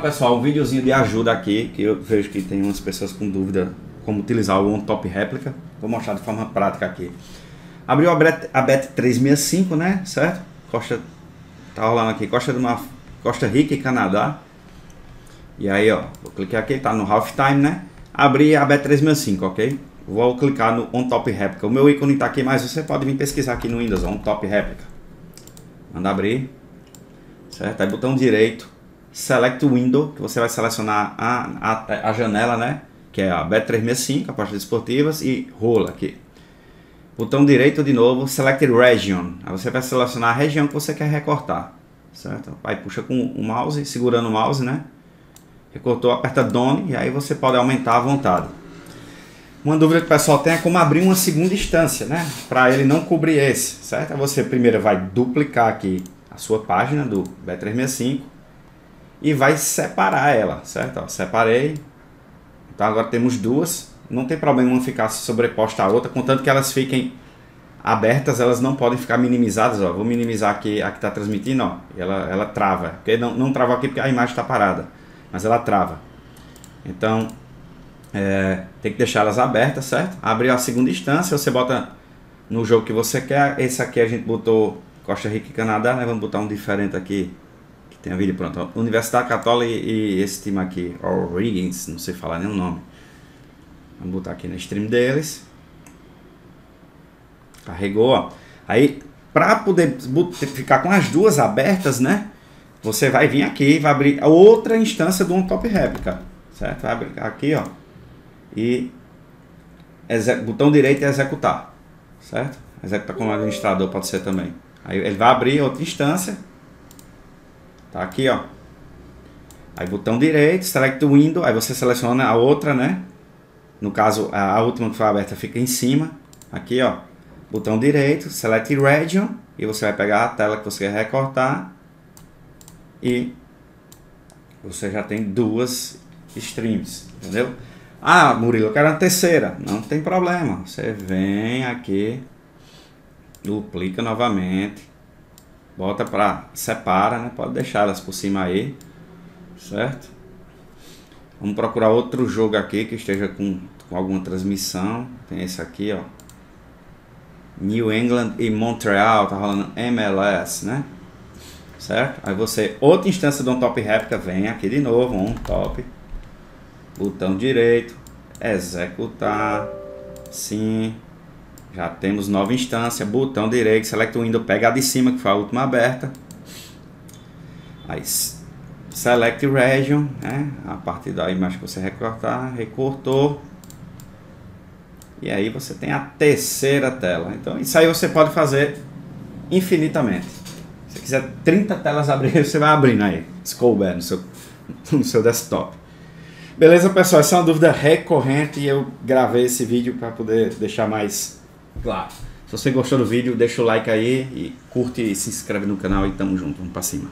pessoal, um videozinho de ajuda aqui, que eu vejo que tem umas pessoas com dúvida como utilizar o OnTop réplica. Vou mostrar de forma prática aqui. Abriu a Bet, a Bet 365, né? Certo? Costa, tá rolando aqui, Costa, de uma, Costa Rica e Canadá. E aí, ó, vou clicar aqui, tá no Half Time, né? Abri a Bet 365, ok? Vou clicar no OnTop réplica. O meu ícone tá aqui, mas você pode vir pesquisar aqui no Windows, OnTop réplica. Manda abrir. Certo? Aí botão direito, Select Window, que você vai selecionar a, a, a janela, né? Que é a Bet365, a parte de esportivas, e rola aqui. Botão direito de novo, Select Region. Aí você vai selecionar a região que você quer recortar. Certo? Aí puxa com o mouse, segurando o mouse, né? Recortou, aperta Done e aí você pode aumentar à vontade. Uma dúvida que o pessoal tem é como abrir uma segunda instância, né? Para ele não cobrir esse, certo? Aí você primeiro vai duplicar aqui a sua página do B365 e vai separar ela, certo? Ó, separei. Então agora temos duas. Não tem problema uma ficar sobreposta à outra, contanto que elas fiquem abertas, elas não podem ficar minimizadas. Ó. Vou minimizar aqui a que está transmitindo, ó. ela, ela trava. Porque não, não travou aqui porque a imagem está parada, mas ela trava. Então é, tem que deixar elas abertas, certo? Abre a segunda instância, você bota no jogo que você quer. Esse aqui a gente botou Costa Rica e Canadá, né? Vamos botar um diferente aqui, tem a vídeo pronto. Universidade Católica e, esse time aqui, Origins, não sei falar nem o nome. Vamos botar aqui na stream deles. Carregou, ó. Aí, para poder ficar com as duas abertas, né? Você vai vir aqui vai abrir outra instância do OnTop Réplica, certo? Vai abrir aqui, ó. E botão direito é executar, certo? Executar como administrador pode ser também. Aí ele vai abrir outra instância. Tá aqui, ó. Aí botão direito, select window, aí você seleciona a outra, né? No caso, a última que foi aberta fica em cima. Aqui, ó. Botão direito, select region, e você vai pegar a tela que você quer recortar e você já tem duas streams, entendeu? Ah, Murilo, eu quero a terceira. Não tem problema. Você vem aqui, duplica novamente, bota para separa, né? Pode deixar elas por cima aí, certo? Vamos procurar outro jogo aqui que esteja com, com alguma transmissão. Tem esse aqui, ó. New England e Montreal, tá rolando MLS, né? Certo? Aí você, outra instância do On-Top Réplica, vem aqui de novo, On-Top. Botão direito, executar, sim, já temos nova instância, botão direito, select window, pega a de cima que foi a última aberta. Aí select region, né? A partir da imagem que você recortar, recortou. E aí você tem a terceira tela. Então isso aí você pode fazer infinitamente. Se quiser 30 telas abrir, você vai abrindo aí, couber no seu, no seu desktop. Beleza, pessoal? Essa é uma dúvida recorrente e eu gravei esse vídeo para poder deixar mais Claro. Se você gostou do vídeo, deixa o like aí e curte e se inscreve no canal e tamo junto. Vamos pra cima.